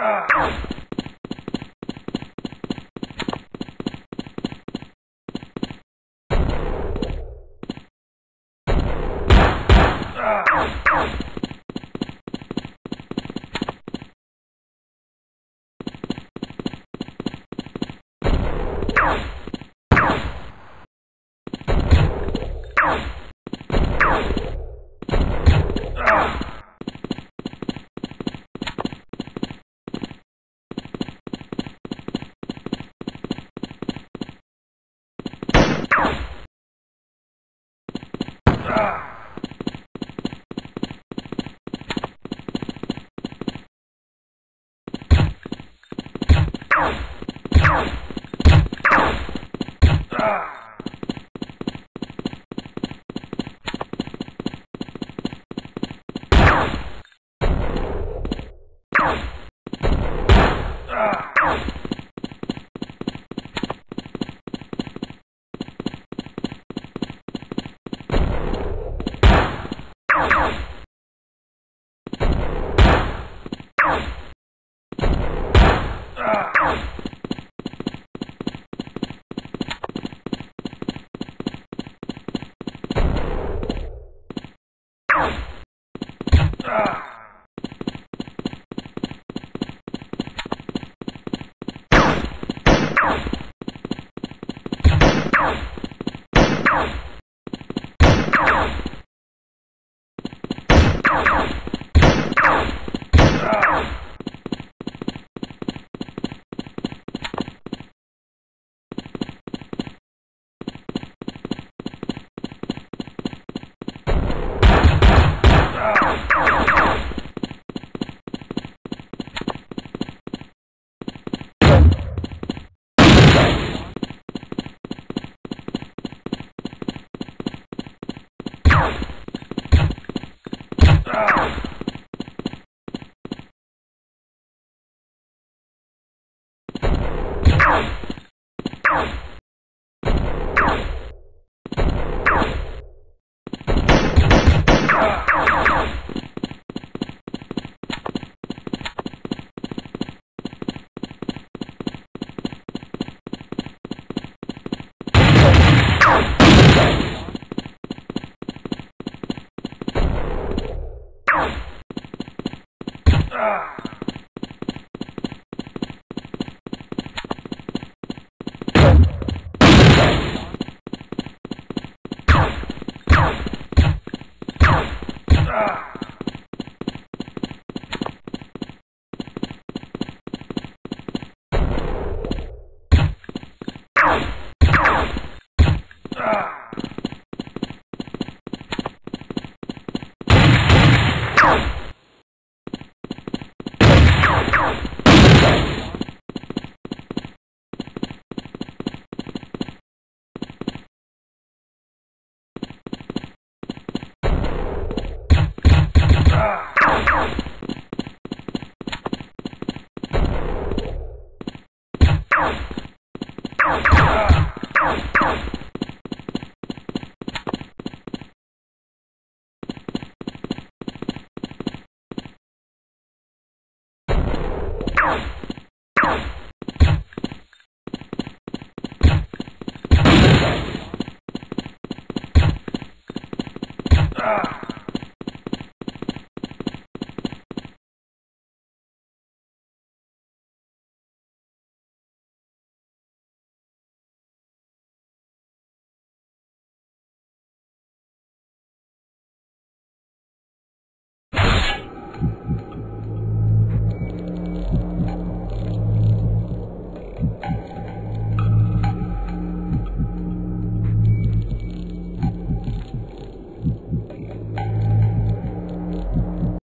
Ah! Ah! Ah! you Ah! Ah!